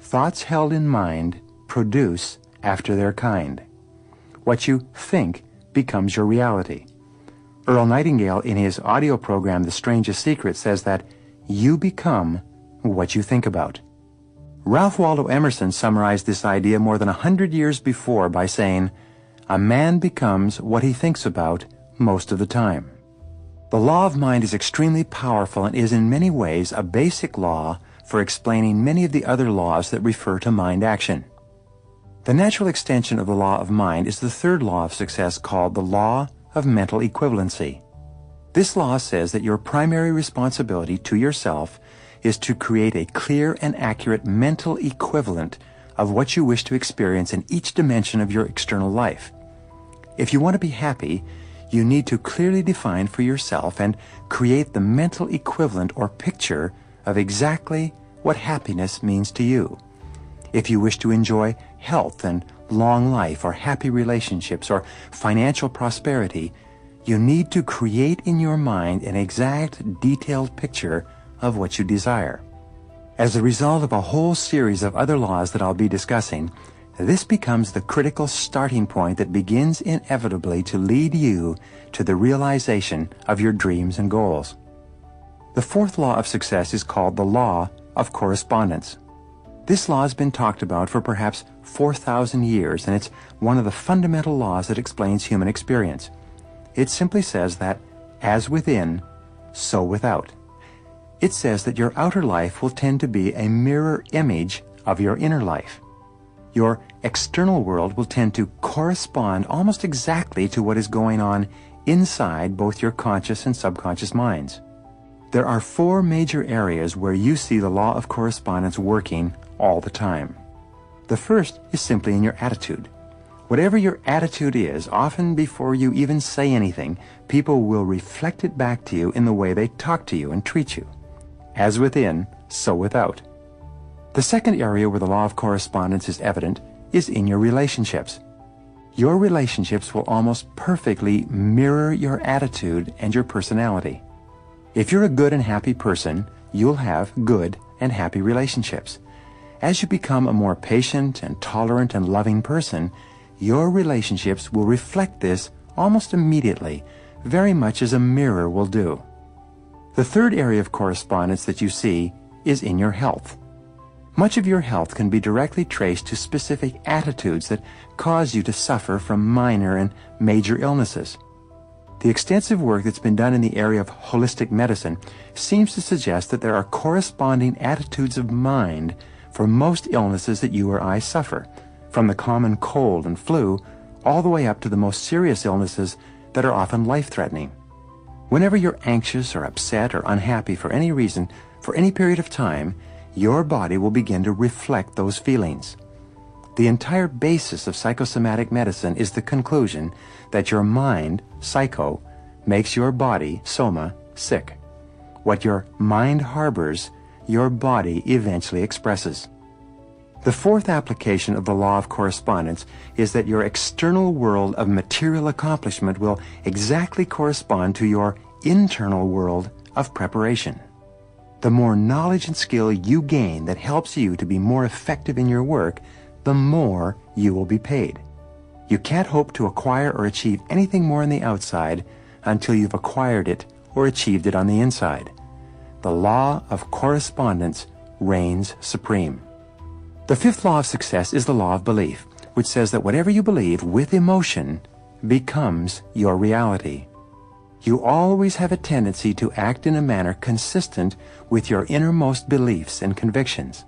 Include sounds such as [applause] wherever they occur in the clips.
Thoughts held in mind produce after their kind. What you think becomes your reality. Earl Nightingale, in his audio program The Strangest Secret, says that you become what you think about. Ralph Waldo Emerson summarized this idea more than a hundred years before by saying, A man becomes what he thinks about most of the time. The law of mind is extremely powerful and is in many ways a basic law for explaining many of the other laws that refer to mind action. The natural extension of the law of mind is the third law of success called the law of mental equivalency. This law says that your primary responsibility to yourself is to create a clear and accurate mental equivalent of what you wish to experience in each dimension of your external life. If you want to be happy, you need to clearly define for yourself and create the mental equivalent or picture of exactly what happiness means to you. If you wish to enjoy health and long life or happy relationships or financial prosperity, you need to create in your mind an exact detailed picture of what you desire. As a result of a whole series of other laws that I'll be discussing, this becomes the critical starting point that begins inevitably to lead you to the realization of your dreams and goals. The fourth law of success is called the law of correspondence. This law has been talked about for perhaps 4,000 years, and it's one of the fundamental laws that explains human experience. It simply says that, as within, so without. It says that your outer life will tend to be a mirror image of your inner life. Your external world will tend to correspond almost exactly to what is going on inside both your conscious and subconscious minds. There are four major areas where you see the law of correspondence working all the time. The first is simply in your attitude. Whatever your attitude is, often before you even say anything, people will reflect it back to you in the way they talk to you and treat you. As within, so without. The second area where the law of correspondence is evident is in your relationships. Your relationships will almost perfectly mirror your attitude and your personality. If you're a good and happy person, you'll have good and happy relationships. As you become a more patient and tolerant and loving person, your relationships will reflect this almost immediately, very much as a mirror will do. The third area of correspondence that you see is in your health. Much of your health can be directly traced to specific attitudes that cause you to suffer from minor and major illnesses. The extensive work that's been done in the area of holistic medicine seems to suggest that there are corresponding attitudes of mind for most illnesses that you or I suffer, from the common cold and flu all the way up to the most serious illnesses that are often life-threatening. Whenever you're anxious or upset or unhappy for any reason, for any period of time, your body will begin to reflect those feelings. The entire basis of psychosomatic medicine is the conclusion that your mind, psycho, makes your body, soma, sick. What your mind harbors, your body eventually expresses. The fourth application of the law of correspondence is that your external world of material accomplishment will exactly correspond to your internal world of preparation. The more knowledge and skill you gain that helps you to be more effective in your work, the more you will be paid. You can't hope to acquire or achieve anything more on the outside until you've acquired it or achieved it on the inside. The law of correspondence reigns supreme. The fifth law of success is the law of belief, which says that whatever you believe with emotion becomes your reality. You always have a tendency to act in a manner consistent with your innermost beliefs and convictions.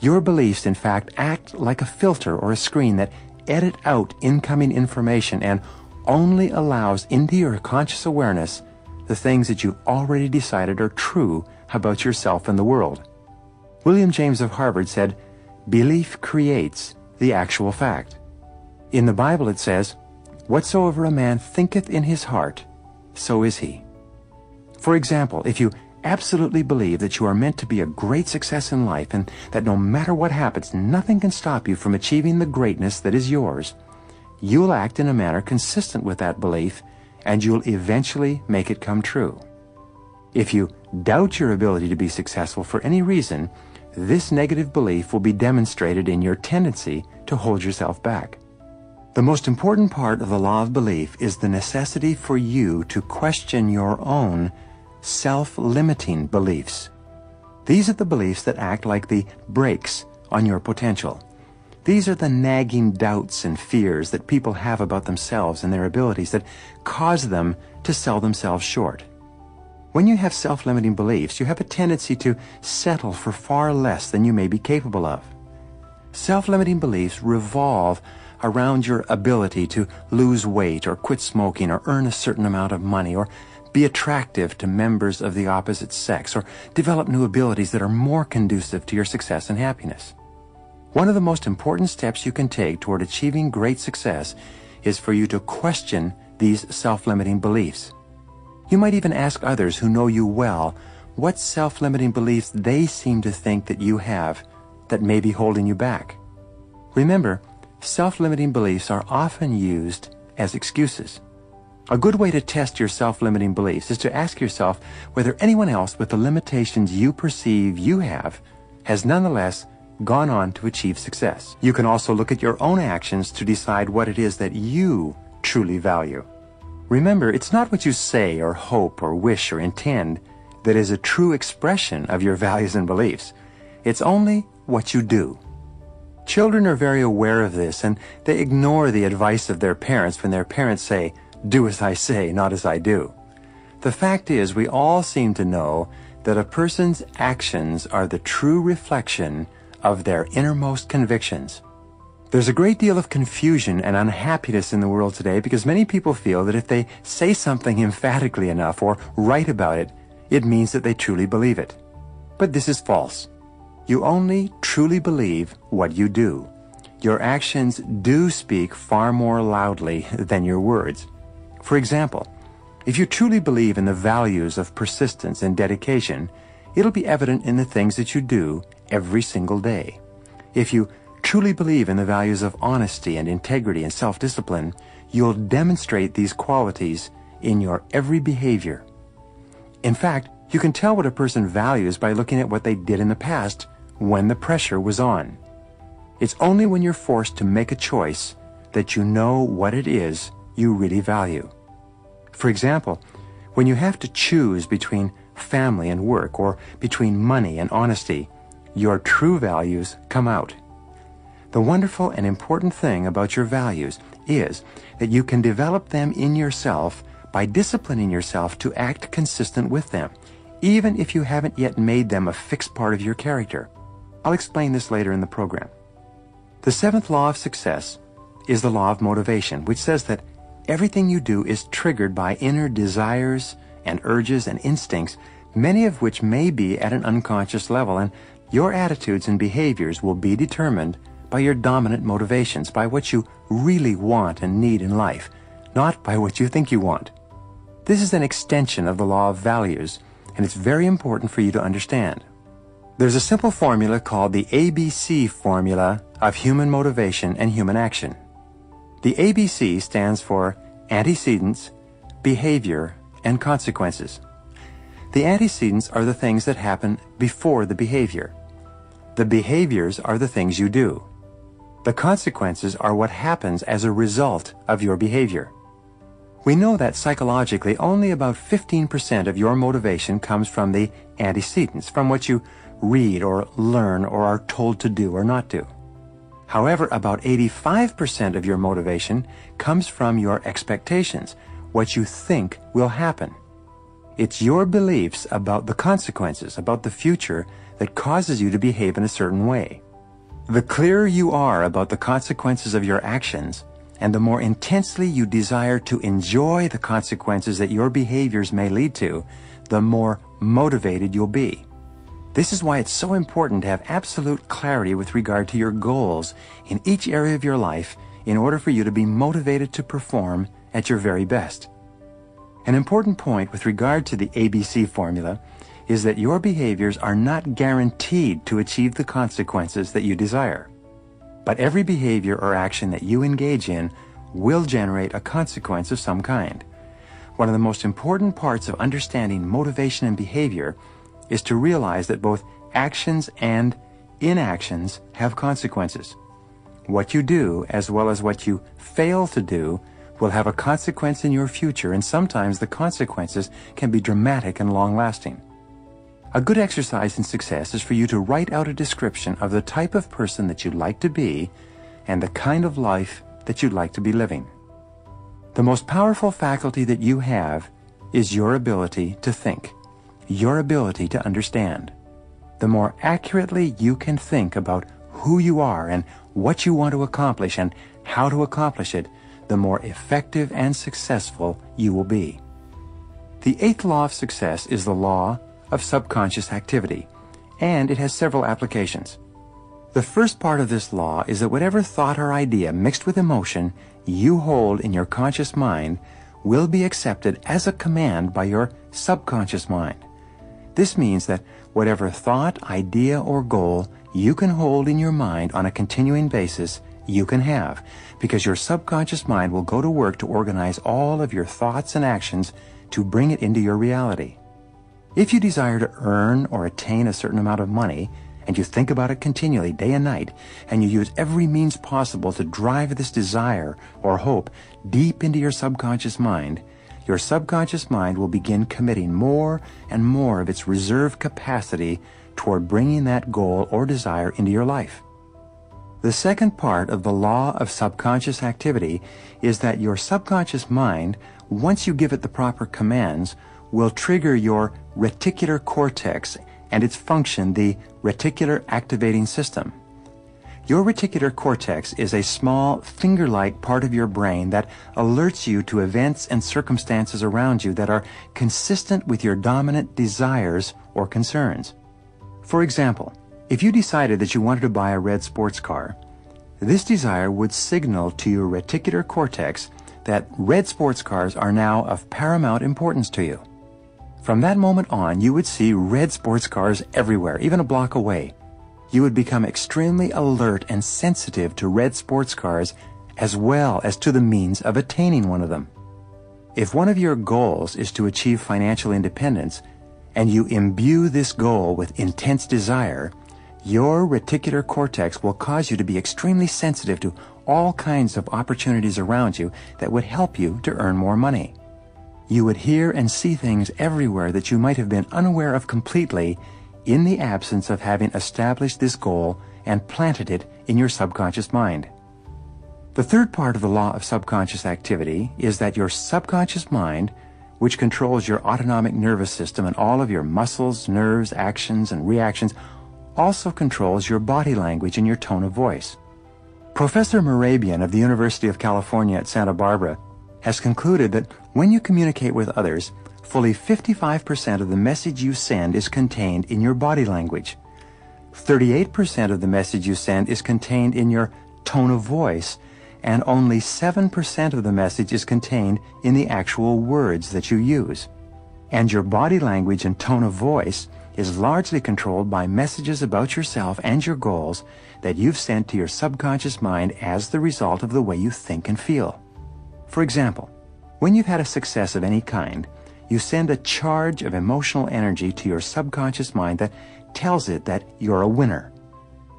Your beliefs, in fact, act like a filter or a screen that edit out incoming information and only allows into your conscious awareness the things that you've already decided are true about yourself and the world. William James of Harvard said, Belief creates the actual fact. In the Bible it says, Whatsoever a man thinketh in his heart, so is he. For example, if you absolutely believe that you are meant to be a great success in life and that no matter what happens, nothing can stop you from achieving the greatness that is yours, you'll act in a manner consistent with that belief and you'll eventually make it come true. If you doubt your ability to be successful for any reason, this negative belief will be demonstrated in your tendency to hold yourself back. The most important part of the law of belief is the necessity for you to question your own self-limiting beliefs. These are the beliefs that act like the brakes on your potential. These are the nagging doubts and fears that people have about themselves and their abilities that cause them to sell themselves short. When you have self-limiting beliefs, you have a tendency to settle for far less than you may be capable of. Self-limiting beliefs revolve around your ability to lose weight or quit smoking or earn a certain amount of money or be attractive to members of the opposite sex or develop new abilities that are more conducive to your success and happiness. One of the most important steps you can take toward achieving great success is for you to question these self-limiting beliefs. You might even ask others who know you well what self-limiting beliefs they seem to think that you have that may be holding you back. Remember, self-limiting beliefs are often used as excuses. A good way to test your self-limiting beliefs is to ask yourself whether anyone else with the limitations you perceive you have has nonetheless gone on to achieve success. You can also look at your own actions to decide what it is that you truly value. Remember, it's not what you say or hope or wish or intend that is a true expression of your [laughs] values and beliefs. It's only what you do. Children are very aware of this and they ignore the advice of their parents when their parents say, do as I say, not as I do. The fact is, we all seem to know that a person's actions are the true reflection of their innermost convictions. There's a great deal of confusion and unhappiness in the world today because many people feel that if they say something emphatically enough or write about it, it means that they truly believe it. But this is false. You only truly believe what you do. Your actions do speak far more loudly than your words. For example, if you truly believe in the values of persistence and dedication, it'll be evident in the things that you do every single day. If you truly believe in the values of honesty and integrity and self-discipline, you'll demonstrate these qualities in your every behavior. In fact, you can tell what a person values by looking at what they did in the past when the pressure was on. It's only when you're forced to make a choice that you know what it is you really value. For example, when you have to choose between family and work or between money and honesty, your true values come out. The wonderful and important thing about your values is that you can develop them in yourself by disciplining yourself to act consistent with them, even if you haven't yet made them a fixed part of your character. I'll explain this later in the program. The seventh law of success is the law of motivation, which says that everything you do is triggered by inner desires and urges and instincts, many of which may be at an unconscious level, and your attitudes and behaviors will be determined by your dominant motivations, by what you really want and need in life, not by what you think you want. This is an extension of the law of values, and it's very important for you to understand. There's a simple formula called the ABC formula of human motivation and human action. The ABC stands for antecedents, behavior, and consequences. The antecedents are the things that happen before the behavior. The behaviors are the things you do. The consequences are what happens as a result of your behavior. We know that psychologically only about 15% of your motivation comes from the antecedents, from what you read or learn or are told to do or not do. However, about 85% of your motivation comes from your expectations, what you think will happen. It's your beliefs about the consequences, about the future, that causes you to behave in a certain way. The clearer you are about the consequences of your actions, and the more intensely you desire to enjoy the consequences that your behaviors may lead to, the more motivated you'll be. This is why it's so important to have absolute clarity with regard to your goals in each area of your life in order for you to be motivated to perform at your very best. An important point with regard to the ABC formula is that your behaviors are not guaranteed to achieve the consequences that you desire. But every behavior or action that you engage in will generate a consequence of some kind. One of the most important parts of understanding motivation and behavior is to realize that both actions and inactions have consequences. What you do, as well as what you fail to do, will have a consequence in your future, and sometimes the consequences can be dramatic and long lasting. A good exercise in success is for you to write out a description of the type of person that you'd like to be and the kind of life that you'd like to be living. The most powerful faculty that you have is your ability to think, your ability to understand. The more accurately you can think about who you are and what you want to accomplish and how to accomplish it, the more effective and successful you will be. The eighth law of success is the law of subconscious activity, and it has several applications. The first part of this law is that whatever thought or idea mixed with emotion you hold in your conscious mind will be accepted as a command by your subconscious mind. This means that whatever thought, idea, or goal you can hold in your mind on a continuing basis, you can have, because your subconscious mind will go to work to organize all of your thoughts and actions to bring it into your reality. If you desire to earn or attain a certain amount of money, and you think about it continually, day and night, and you use every means possible to drive this desire or hope deep into your subconscious mind, your subconscious mind will begin committing more and more of its reserve capacity toward bringing that goal or desire into your life. The second part of the law of subconscious activity is that your subconscious mind, once you give it the proper commands, will trigger your reticular cortex and its function, the reticular activating system. Your reticular cortex is a small, finger-like part of your brain that alerts you to events and circumstances around you that are consistent with your dominant desires or concerns. For example, if you decided that you wanted to buy a red sports car, this desire would signal to your reticular cortex that red sports cars are now of paramount importance to you. From that moment on, you would see red sports cars everywhere, even a block away. You would become extremely alert and sensitive to red sports cars as well as to the means of attaining one of them. If one of your goals is to achieve financial independence, and you imbue this goal with intense desire, your reticular cortex will cause you to be extremely sensitive to all kinds of opportunities around you that would help you to earn more money you would hear and see things everywhere that you might have been unaware of completely in the absence of having established this goal and planted it in your subconscious mind. The third part of the law of subconscious activity is that your subconscious mind, which controls your autonomic nervous system and all of your muscles, nerves, actions, and reactions, also controls your body language and your tone of voice. Professor Mehrabian of the University of California at Santa Barbara has concluded that when you communicate with others, fully 55% of the message you send is contained in your body language. 38% of the message you send is contained in your tone of voice, and only 7% of the message is contained in the actual words that you use. And your body language and tone of voice is largely controlled by messages about yourself and your goals that you've sent to your subconscious mind as the result of the way you think and feel. For example, when you've had a success of any kind, you send a charge of emotional energy to your subconscious mind that tells it that you're a winner.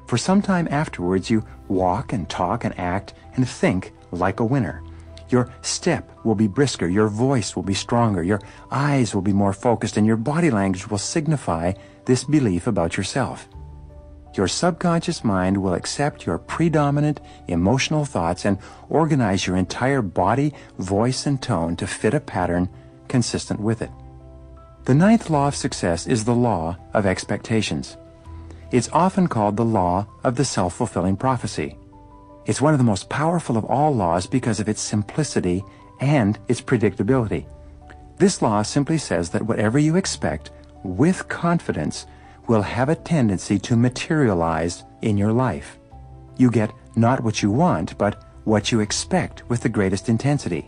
For some time afterwards, you walk and talk and act and think like a winner. Your step will be brisker, your voice will be stronger, your eyes will be more focused, and your body language will signify this belief about yourself your subconscious mind will accept your predominant emotional thoughts and organize your entire body, voice, and tone to fit a pattern consistent with it. The ninth law of success is the law of expectations. It's often called the law of the self-fulfilling prophecy. It's one of the most powerful of all laws because of its simplicity and its predictability. This law simply says that whatever you expect with confidence will have a tendency to materialize in your life. You get not what you want, but what you expect with the greatest intensity.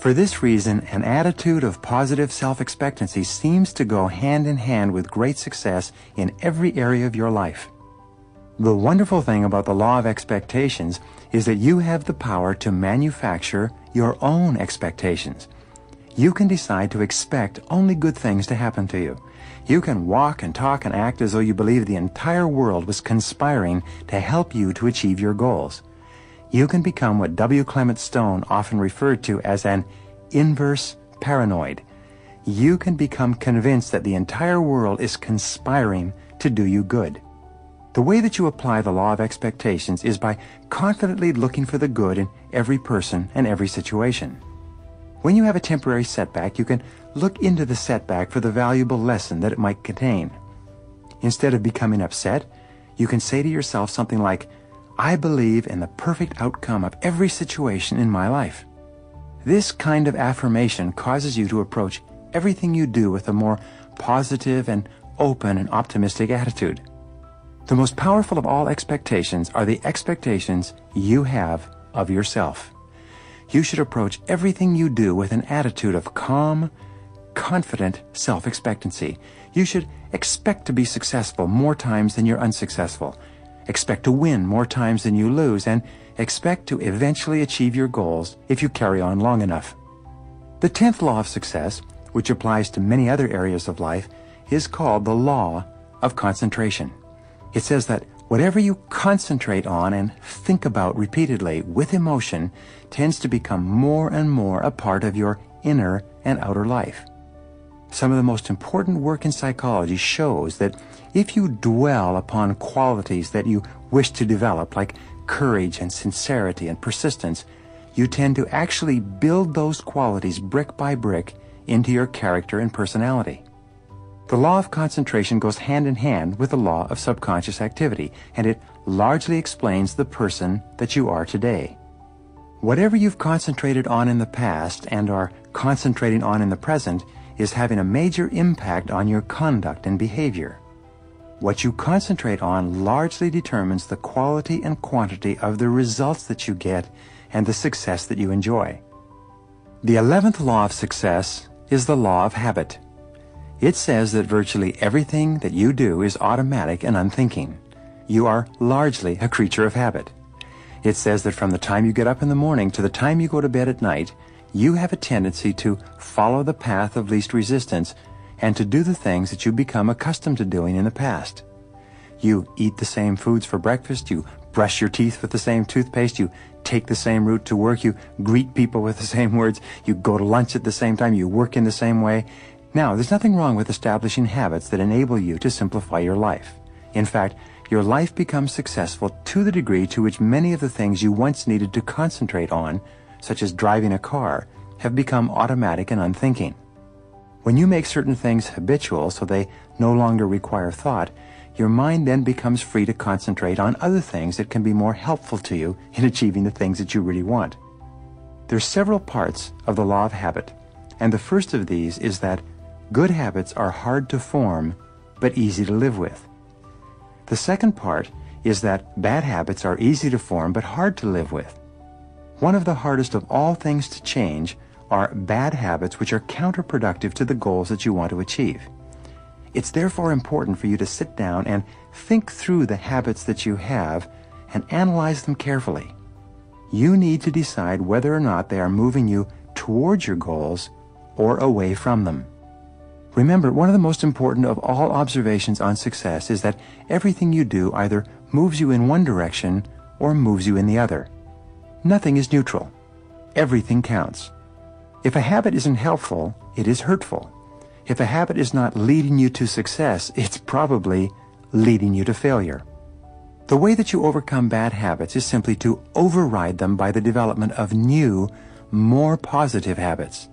For this reason, an attitude of positive self-expectancy seems to go hand in hand with great success in every area of your life. The wonderful thing about the law of expectations is that you have the power to manufacture your own expectations. You can decide to expect only good things to happen to you You can walk and talk and act as though you believe the entire world was conspiring to help you to achieve your goals. You can become what W. Clement Stone often referred to as an inverse paranoid. You can become convinced that the entire world is conspiring to do you good. The way that you apply the law of expectations is by confidently looking for the good in every person and every situation. When you have a temporary setback, you can look into the setback for the valuable lesson that it might contain. Instead of becoming upset, you can say to yourself something like, I believe in the perfect outcome of every situation in my life. This kind of affirmation causes you to approach everything you do with a more positive and open and optimistic attitude. The most powerful of all expectations are the expectations you have of yourself. You should approach everything you do with an attitude of calm, confident self-expectancy. You should expect to be successful more times than you're unsuccessful. Expect to win more times than you lose and expect to eventually achieve your goals if you carry on long enough. The tenth law of success, which applies to many other areas of life, is called the law of concentration. It says that whatever you concentrate on and think about repeatedly with emotion tends to become more and more a part of your inner and outer life. Some of the most important work in psychology shows that if you dwell upon qualities that you wish to develop, like courage and sincerity and persistence, you tend to actually build those qualities brick by brick into your character and personality. The law of concentration goes hand in hand with the law of subconscious activity, and it largely explains the person that you are today. Whatever you've concentrated on in the past and are concentrating on in the present is having a major impact on your conduct and behavior. What you concentrate on largely determines the quality and quantity of the results that you get and the success that you enjoy. The 11th law of success is the law of habit. It says that virtually everything that you do is automatic and unthinking. You are largely a creature of habit. It says that from the time you get up in the morning to the time you go to bed at night, you have a tendency to follow the path of least resistance and to do the things that you become accustomed to doing in the past. You eat the same foods for breakfast, you brush your teeth with the same toothpaste, you take the same route to work, you greet people with the same words, you go to lunch at the same time, you work in the same way, now, there's nothing wrong with establishing habits that enable you to simplify your life. In fact, your life becomes successful to the degree to which many of the things you once needed to concentrate on, such as driving a car, have become automatic and unthinking. When you make certain things habitual so they no longer require thought, your mind then becomes free to concentrate on other things that can be more helpful to you in achieving the things that you really want. There are several parts of the law of habit, and the first of these is that Good habits are hard to form, but easy to live with. The second part is that bad habits are easy to form, but hard to live with. One of the hardest of all things to change are bad habits which are counterproductive to the goals that you want to achieve. It's therefore important for you to sit down and think through the habits that you have and analyze them carefully. You need to decide whether or not they are moving you towards your goals or away from them. Remember, one of the most important of all observations on success is that everything you do either moves you in one direction or moves you in the other. Nothing is neutral. Everything counts. If a habit isn't helpful, it is hurtful. If a habit is not leading you to success, it's probably leading you to failure. The way that you overcome bad habits is simply to override them by the development of new, more positive habits.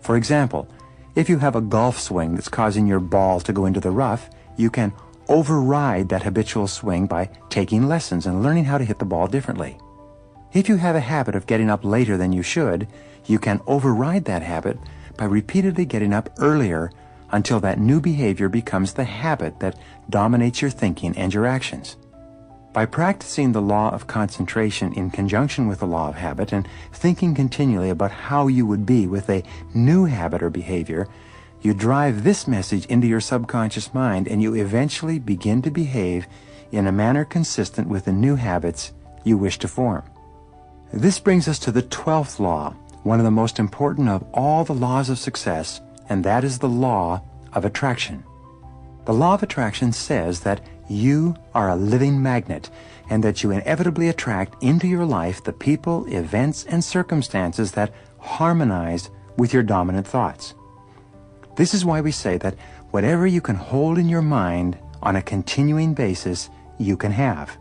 For example, if you have a golf swing that's causing your ball to go into the rough, you can override that habitual swing by taking lessons and learning how to hit the ball differently. If you have a habit of getting up later than you should, you can override that habit by repeatedly getting up earlier until that new behavior becomes the habit that dominates your thinking and your actions. By practicing the law of concentration in conjunction with the law of habit and thinking continually about how you would be with a new habit or behavior, you drive this message into your subconscious mind and you eventually begin to behave in a manner consistent with the new habits you wish to form. This brings us to the 12th law, one of the most important of all the laws of success, and that is the law of attraction. The law of attraction says that you are a living magnet and that you inevitably attract into your life the people, events, and circumstances that harmonize with your dominant thoughts. This is why we say that whatever you can hold in your mind on a continuing basis, you can have.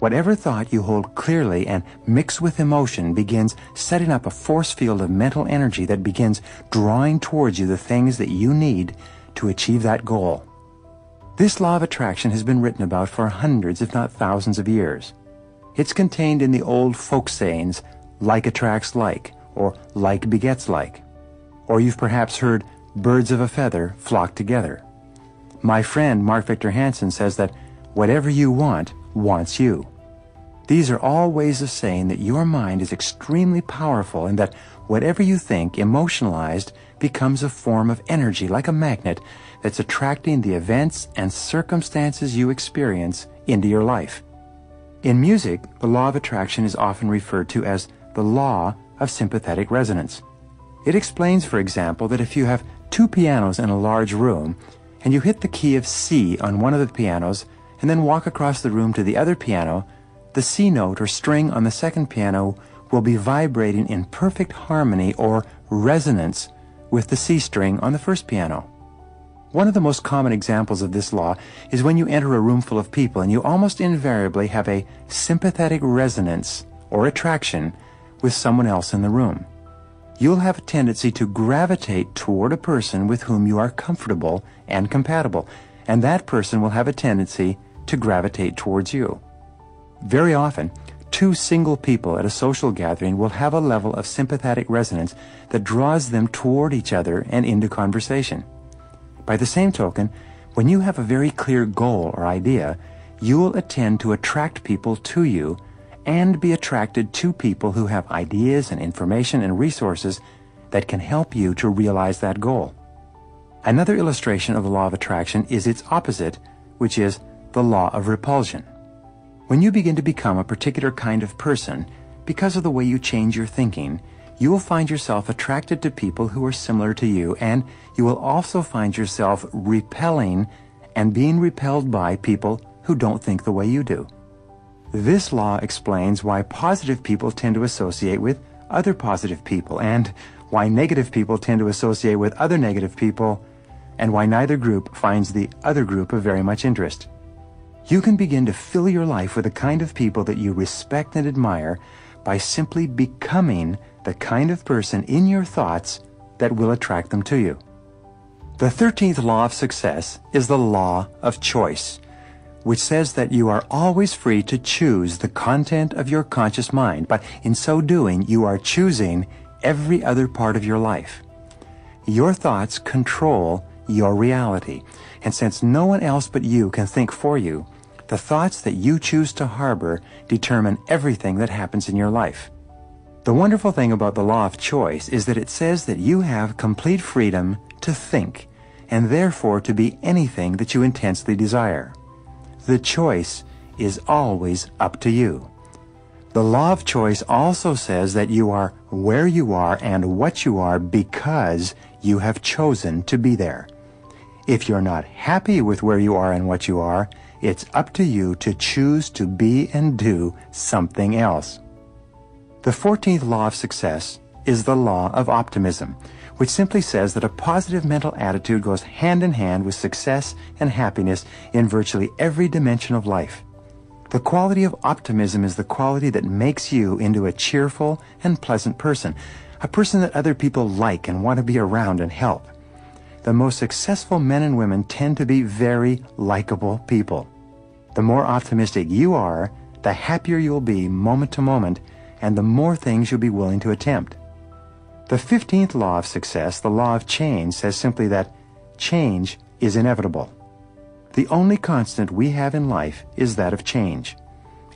Whatever thought you hold clearly and mix with emotion begins setting up a force field of mental energy that begins drawing towards you the things that you need to achieve that goal. This law of attraction has been written about for hundreds, if not thousands of years. It's contained in the old folk sayings, like attracts like, or like begets like. Or you've perhaps heard, birds of a feather flock together. My friend Mark Victor Hansen says that whatever you want wants you. These are all ways of saying that your mind is extremely powerful and that whatever you think emotionalized becomes a form of energy like a magnet that's attracting the events and circumstances you experience into your life. In music, the law of attraction is often referred to as the law of sympathetic resonance. It explains, for example, that if you have two pianos in a large room and you hit the key of C on one of the pianos and then walk across the room to the other piano, the C note or string on the second piano will be vibrating in perfect harmony or resonance with the C string on the first piano. One of the most common examples of this law is when you enter a room full of people and you almost invariably have a sympathetic resonance or attraction with someone else in the room. You'll have a tendency to gravitate toward a person with whom you are comfortable and compatible, and that person will have a tendency to gravitate towards you. Very often, two single people at a social gathering will have a level of sympathetic resonance that draws them toward each other and into conversation. By the same token, when you have a very clear goal or idea, you will attend to attract people to you and be attracted to people who have ideas and information and resources that can help you to realize that goal. Another illustration of the law of attraction is its opposite, which is the law of repulsion. When you begin to become a particular kind of person, because of the way you change your thinking, you will find yourself attracted to people who are similar to you, and you will also find yourself repelling and being repelled by people who don't think the way you do. This law explains why positive people tend to associate with other positive people, and why negative people tend to associate with other negative people, and why neither group finds the other group of very much interest. You can begin to fill your life with the kind of people that you respect and admire by simply becoming the kind of person in your thoughts that will attract them to you. The 13th law of success is the law of choice, which says that you are always free to choose the content of your conscious mind, but in so doing, you are choosing every other part of your life. Your thoughts control your reality, and since no one else but you can think for you, the thoughts that you choose to harbor determine everything that happens in your life. The wonderful thing about the law of choice is that it says that you have complete freedom to think and therefore to be anything that you intensely desire. The choice is always up to you. The law of choice also says that you are where you are and what you are because you have chosen to be there. If you're not happy with where you are and what you are, it's up to you to choose to be and do something else. The 14th law of success is the law of optimism, which simply says that a positive mental attitude goes hand in hand with success and happiness in virtually every dimension of life. The quality of optimism is the quality that makes you into a cheerful and pleasant person, a person that other people like and want to be around and help the most successful men and women tend to be very likable people. The more optimistic you are, the happier you'll be moment to moment, and the more things you'll be willing to attempt. The 15th law of success, the law of change, says simply that change is inevitable. The only constant we have in life is that of change.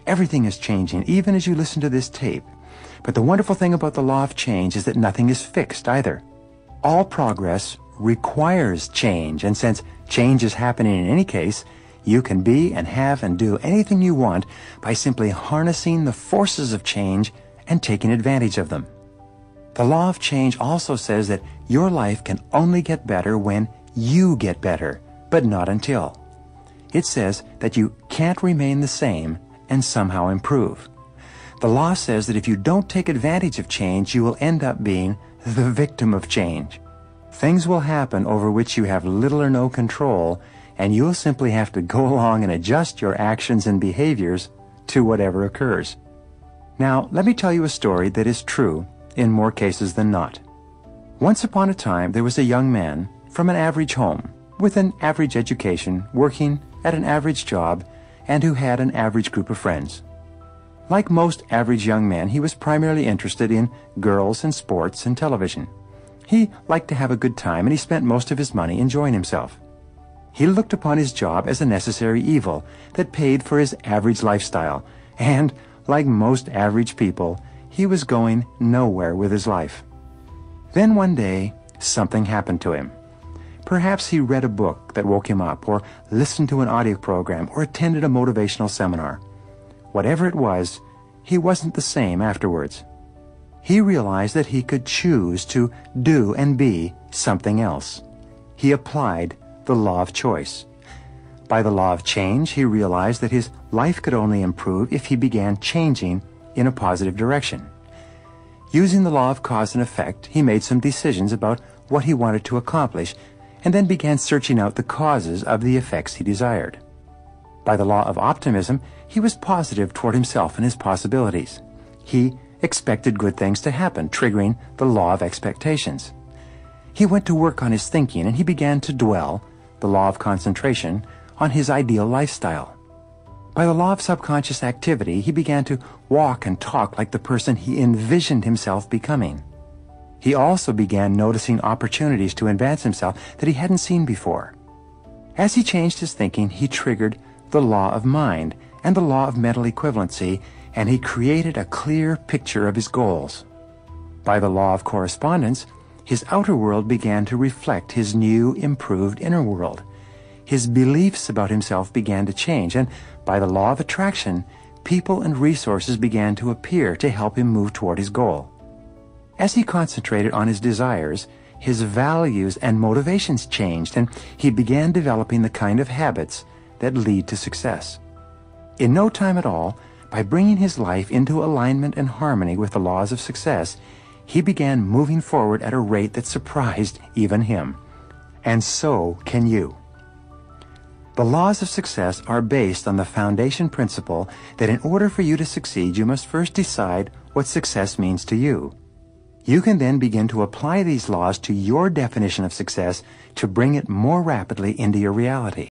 Everything is changing, even as you listen to this tape. But the wonderful thing about the law of change is that nothing is fixed either. All progress requires change, and since change is happening in any case, you can be and have and do anything you want by simply harnessing the forces of change and taking advantage of them. The law of change also says that your life can only get better when you get better, but not until. It says that you can't remain the same and somehow improve. The law says that if you don't take advantage of change, you will end up being the victim of change. Things will happen over which you have little or no control, and you'll simply have to go [laughs] along and adjust your actions and behaviors to whatever occurs. Now, let me tell you a story that is true in more cases than not. Once upon a time, there was a young man from an average home with an average education, working at an average job, and who had an average group of friends. Like most average young men, he was primarily interested in girls and sports and television. He liked to have a good time and he spent most of his money enjoying himself. He looked upon his job as a necessary evil that paid for his average lifestyle, and, like most average people, he was going nowhere with his life. Then one day, something happened to him. Perhaps he read a book that woke him up, or listened to an audio program, or attended a motivational seminar. Whatever it was, he wasn't the same afterwards. He realized that he could choose to do and be something else. He applied the law of choice. By the law of change, he realized that his life could only improve if he began changing in a positive direction. Using the law of cause and effect, he made some decisions about what he wanted to accomplish and then began searching out the causes of the effects he desired. By the law of optimism, he was positive toward himself and his possibilities. He expected good things to happen, triggering the law of expectations. He went to work on his thinking and he began to dwell, the law of concentration, on his ideal lifestyle. By the law of subconscious activity, he began to walk and talk like the person he envisioned himself becoming. He also began noticing opportunities to advance himself that he hadn't seen before. As he changed his thinking, he triggered the law of mind and the law of mental equivalency, and he created a clear picture of his goals. By the law of correspondence, his outer world began to reflect his new, improved inner world. His beliefs about himself began to change, and by the law of attraction, people and resources began to appear to help him move toward his goal. As he concentrated on his desires, his values and motivations changed, and he began developing the kind of habits that lead to success. In no time at all, by bringing his life into alignment and harmony with the laws of success, he began moving forward at a rate that surprised even him. And so can you. The laws of success are based on the foundation principle that in order for you to succeed, you must first decide what success means to you. You can then begin to apply these laws to your definition of success to bring it more rapidly into your reality.